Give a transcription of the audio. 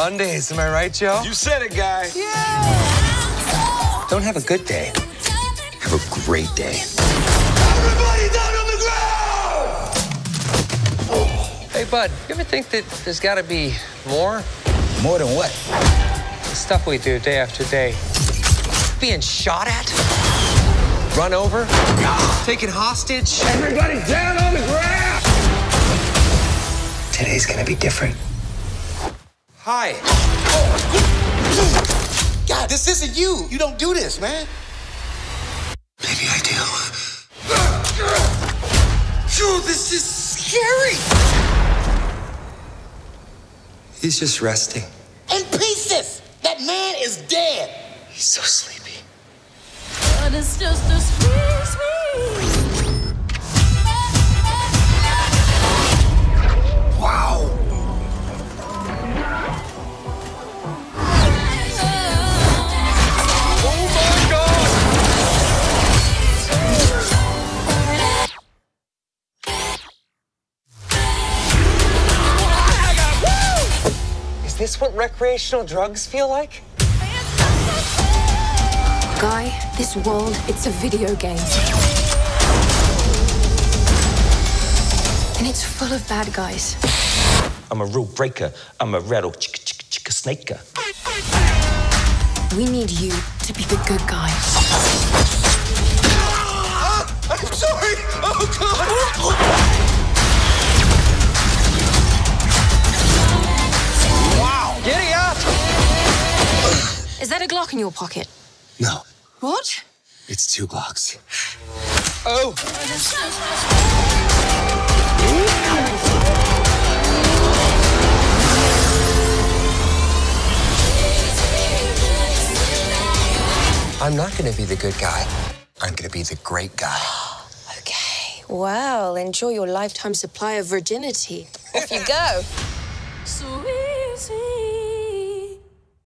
Mondays, am I right, Joe? You said it, guy. Yeah! Don't have a good day. Have a great day. Everybody down on the ground! Hey, bud, you ever think that there's got to be more? More than what? The stuff we do day after day. Being shot at? Run over? Taken hostage? Everybody down on the ground! Today's gonna be different. Hi. God, this isn't you. You don't do this, man. Maybe I do. Dude, this is scary. He's just resting. In pieces. That man is dead. He's so sleepy. But it's just a sweet, sweet. This what recreational drugs feel like? Guy, this world, it's a video game. And it's full of bad guys. I'm a rule breaker. I'm a rattle chicka chicka chicka snaker. We need you to be the good guy. Glock in your pocket? No, What? it's two Glocks. Oh! I'm not gonna be the good guy. I'm gonna be the great guy. Okay. Well, enjoy your lifetime supply of virginity. Off you go. Sweet.